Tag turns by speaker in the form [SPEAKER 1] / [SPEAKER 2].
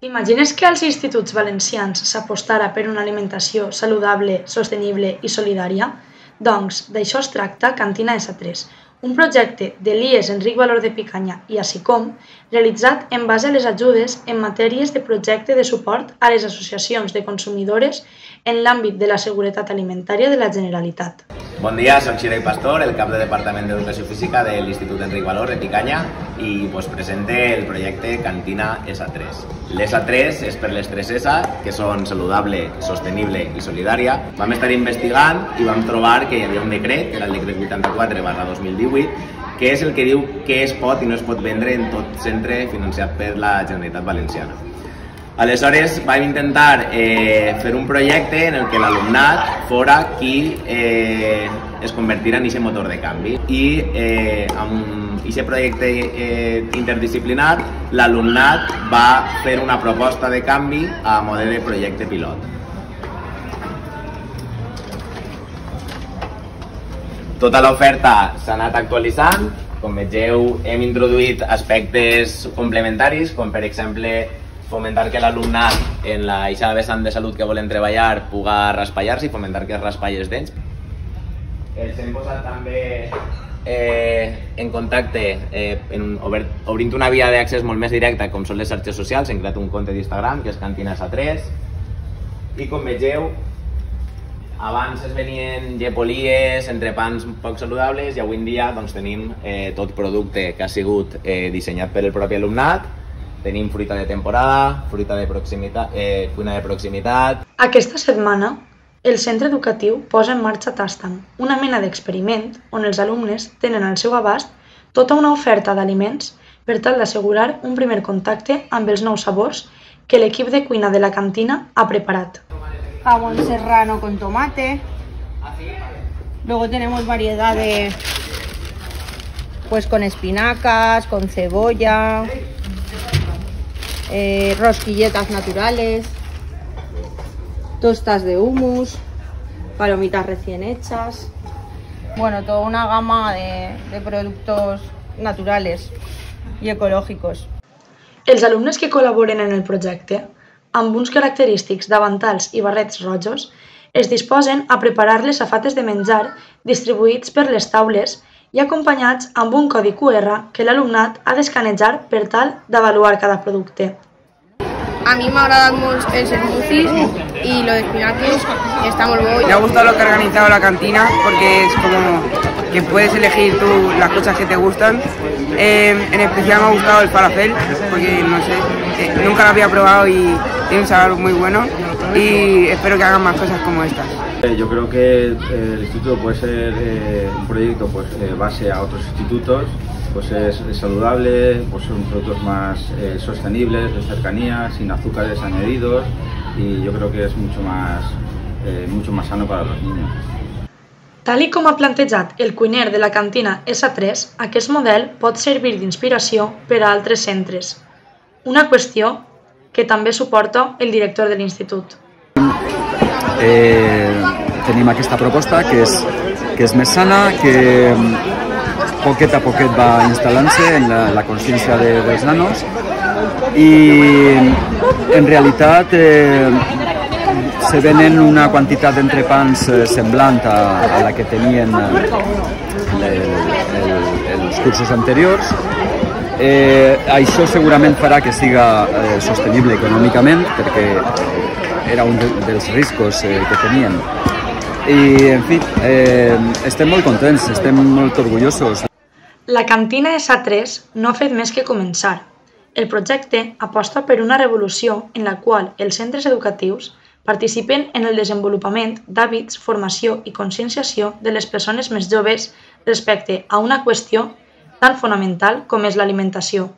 [SPEAKER 1] T'imagines que als instituts valencians s'apostara per una alimentació saludable, sostenible i solidària? Doncs d'això es tracta Cantina S3, un projecte de l'IES Enric Valor de Picanya i ASICOM realitzat en base a les ajudes en matèries de projecte de suport a les associacions de consumidores en l'àmbit de la seguretat alimentària de la Generalitat.
[SPEAKER 2] Bon dia, soc Xiroi Pastor, el cap de Departament d'Educació Física de l'Institut Enric Valor de Picanya i pues, presente el projecte Cantina SA3. L'ESA3 és per les 3 S, que són saludable, sostenible i solidària. Vam estar investigant i vam trobar que hi havia un decret, era el decret 84 barra 2018, que és el que diu què es pot i no es pot vendre en tot centre financiat per la Generalitat Valenciana. Aleshores vam intentar eh, fer un projecte en el que l'alumnat fora qui eh, es convertirà en aquest motor de canvi i eh, amb aquest projecte eh, interdisciplinar l'alumnat va fer una proposta de canvi a model de projecte pilot. Tota l'oferta s'ha anat actualitzant, com vegeu hem introduït aspectes complementaris com per exemple fomentar que l'alumnat en la eixa vessant de salut que volen treballar puga raspallar-se i fomentar que es raspalli els dents. Els hem posat també eh, en contacte eh, en obert, obrint una via d'accés molt més directa com són les xarxes socials, hem creat un compte d'Instagram que és Cantina S3 i com vegeu abans es venien llepolies, entrepans poc saludables i avui en dia doncs, tenim eh, tot producte que ha sigut eh, dissenyat per el propi alumnat Tenim fruita de temporada, fruita de proximitat, eh, cuina de proximitat...
[SPEAKER 1] Aquesta setmana, el centre educatiu posa en marxa Tastan, una mena d'experiment on els alumnes tenen al seu abast tota una oferta d'aliments per tal d'assegurar un primer contacte amb els nous sabors que l'equip de cuina de la cantina ha preparat.
[SPEAKER 3] Jamón serrano con tomate. Luego tenemos variedad de pues con espinacas, con cebolla, eh, rosquilletas naturales, tostas de hummus, palomitas recién hechas, bueno, toda una gama de, de productos naturales i ecològics.
[SPEAKER 1] Els alumnes que col·laboren en el projecte, amb uns característics davantals i barrets rojos, es disposen a preparar les safates de menjar distribuïts per les taules i acompanyats amb un codi QR que l'alumnat ha d'escanejar per tal d'avaluar cada producte.
[SPEAKER 3] A mí me ha agradado mucho el smoothies y lo de espinacos está muy bueno.
[SPEAKER 4] Me ha gustado lo que ha organizado la cantina porque es como que puedes elegir tú las cosas que te gustan. Eh, en especial me ha gustado el falafel porque no sé, eh, nunca lo había probado y tiene un sabor muy bueno y espero que hagan más cosas como estas.
[SPEAKER 5] Eh, yo creo que eh, el instituto puede ser eh, un proyecto pues, base a otros institutos, pues es, es saludable, pues son productos más eh, sostenibles, de cercanía, sin azúcares añadidos y yo creo que es mucho más, eh, mucho más sano para los niños.
[SPEAKER 1] Tal i com ha plantejat el cuiner de la cantina S3, aquest model pot servir d'inspiració per a altres centres. Una qüestió que també suporta el director de l'institut.
[SPEAKER 6] eh, tenim aquesta proposta que és, que és més sana, que mm, poquet a poquet va instal·lant-se en la, la consciència de, dels nanos i en realitat eh, se venen una quantitat d'entrepans eh, semblant a, a la que tenien eh, le, el, els cursos anteriors Eh, això segurament farà que siga eh, sostenible econòmicament perquè era un de, dels riscos eh, que tenien. I, en fi, eh, estem molt contents, estem molt orgullosos.
[SPEAKER 1] La cantina S3 no ha fet més que començar. El projecte aposta per una revolució en la qual els centres educatius participen en el desenvolupament d'hàbits, formació i conscienciació de les persones més joves respecte a una qüestió tan fonamental com és l'alimentació.